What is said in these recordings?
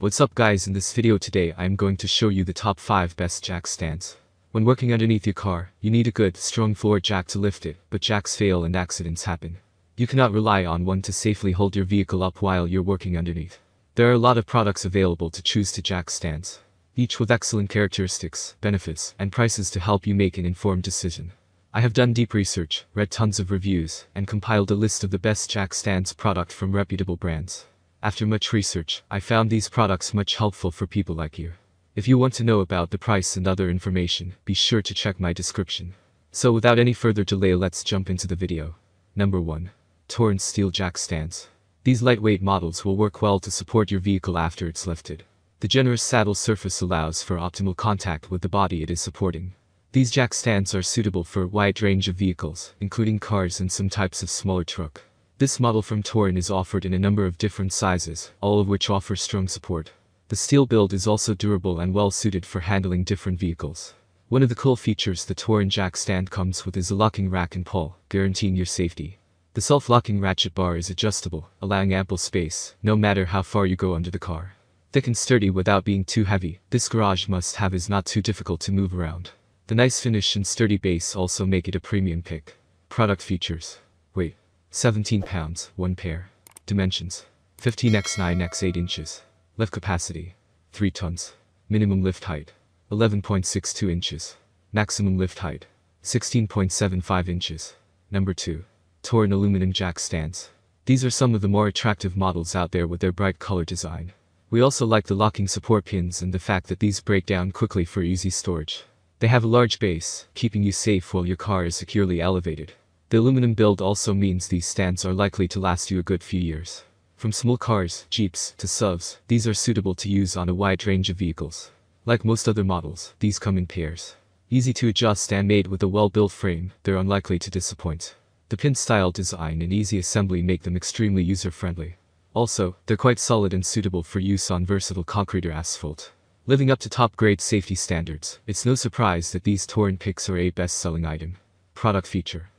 What's up guys in this video today I am going to show you the top 5 best jack stands. When working underneath your car, you need a good, strong floor jack to lift it, but jacks fail and accidents happen. You cannot rely on one to safely hold your vehicle up while you're working underneath. There are a lot of products available to choose to jack stands, each with excellent characteristics, benefits, and prices to help you make an informed decision. I have done deep research, read tons of reviews, and compiled a list of the best jack stands product from reputable brands. After much research, I found these products much helpful for people like you. If you want to know about the price and other information, be sure to check my description. So without any further delay let's jump into the video. Number 1. Torin Steel Jack Stands. These lightweight models will work well to support your vehicle after it's lifted. The generous saddle surface allows for optimal contact with the body it is supporting. These jack stands are suitable for a wide range of vehicles, including cars and some types of smaller truck. This model from Torin is offered in a number of different sizes, all of which offer strong support. The steel build is also durable and well suited for handling different vehicles. One of the cool features the Torin jack stand comes with is a locking rack and pawl, guaranteeing your safety. The self-locking ratchet bar is adjustable, allowing ample space, no matter how far you go under the car. Thick and sturdy without being too heavy, this garage must-have is not too difficult to move around. The nice finish and sturdy base also make it a premium pick. Product features. Weight. 17 pounds, 1 pair. Dimensions. 15x9x8 inches. Lift capacity. 3 tons. Minimum lift height. 11.62 inches. Maximum lift height. 16.75 inches. Number 2. Torin aluminum jack stands. These are some of the more attractive models out there with their bright color design. We also like the locking support pins and the fact that these break down quickly for easy storage. They have a large base, keeping you safe while your car is securely elevated. The aluminum build also means these stands are likely to last you a good few years. From small cars, jeeps, to SUVs, these are suitable to use on a wide range of vehicles. Like most other models, these come in pairs. Easy to adjust and made with a well-built frame, they're unlikely to disappoint. The pin-style design and easy assembly make them extremely user-friendly. Also, they're quite solid and suitable for use on versatile concrete or asphalt. Living up to top-grade safety standards, it's no surprise that these Torin picks are a best-selling item. Product feature.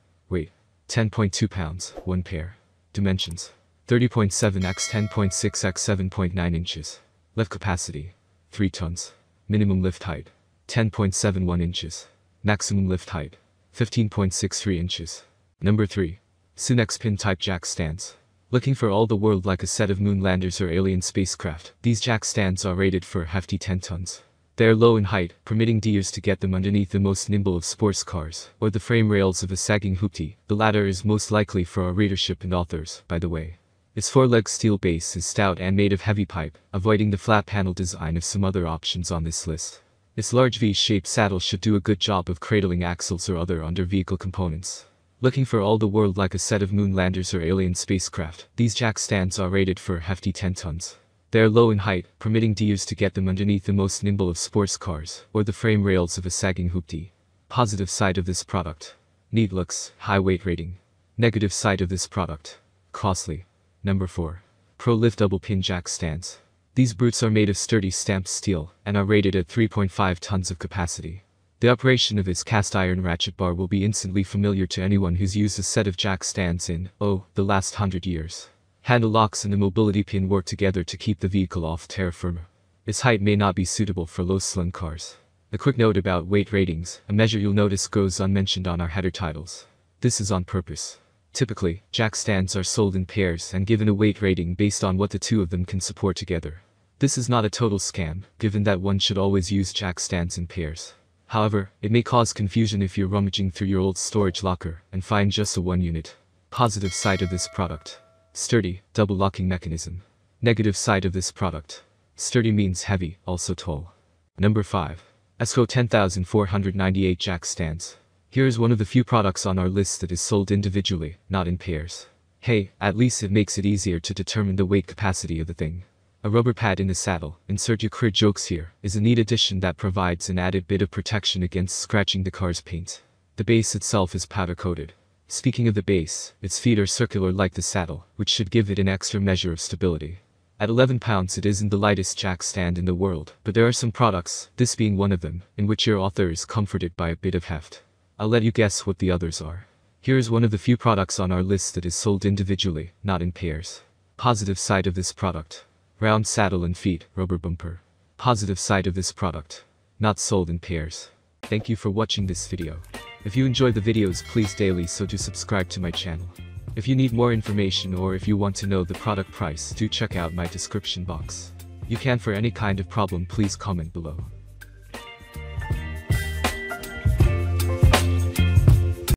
Weight. 10.2 pounds, 1 pair. Dimensions. 30.7 x 10.6 x 7.9 inches. Lift capacity. 3 tons. Minimum lift height. 10.71 inches. Maximum lift height. 15.63 inches. Number 3. Sunex pin type jack stands. Looking for all the world like a set of moonlanders or alien spacecraft, these jack stands are rated for hefty 10 tons. They are low in height, permitting deers to get them underneath the most nimble of sports cars, or the frame rails of a sagging hoopty. The latter is most likely for our readership and authors, by the way. Its four-leg steel base is stout and made of heavy pipe, avoiding the flat panel design of some other options on this list. Its large V-shaped saddle should do a good job of cradling axles or other under-vehicle components. Looking for all the world like a set of moonlanders or alien spacecraft, these jack stands are rated for hefty 10 tons. They are low in height, permitting deers to get them underneath the most nimble of sports cars, or the frame rails of a sagging hoopty. Positive side of this product. Neat looks, high weight rating. Negative side of this product. Costly. Number 4. Pro Lift Double Pin Jack Stands. These brutes are made of sturdy stamped steel, and are rated at 3.5 tons of capacity. The operation of its cast iron ratchet bar will be instantly familiar to anyone who's used a set of jack stands in, oh, the last hundred years. Handle locks and the mobility pin work together to keep the vehicle off terra firma. Its height may not be suitable for low slung cars. A quick note about weight ratings, a measure you'll notice goes unmentioned on our header titles. This is on purpose. Typically, jack stands are sold in pairs and given a weight rating based on what the two of them can support together. This is not a total scam, given that one should always use jack stands in pairs. However, it may cause confusion if you're rummaging through your old storage locker and find just a one unit. Positive side of this product. Sturdy, double locking mechanism. Negative side of this product. Sturdy means heavy, also tall. Number 5. ESCO 10498 jack stands. Here is one of the few products on our list that is sold individually, not in pairs. Hey, at least it makes it easier to determine the weight capacity of the thing. A rubber pad in the saddle, insert your crit jokes here, is a neat addition that provides an added bit of protection against scratching the car's paint. The base itself is powder coated. Speaking of the base, its feet are circular like the saddle, which should give it an extra measure of stability. At 11 pounds it isn't the lightest jack stand in the world, but there are some products, this being one of them, in which your author is comforted by a bit of heft. I'll let you guess what the others are. Here is one of the few products on our list that is sold individually, not in pairs. Positive side of this product. Round saddle and feet, rubber bumper. Positive side of this product. Not sold in pairs. Thank you for watching this video. If you enjoy the videos please daily so do subscribe to my channel. If you need more information or if you want to know the product price do check out my description box. You can for any kind of problem please comment below.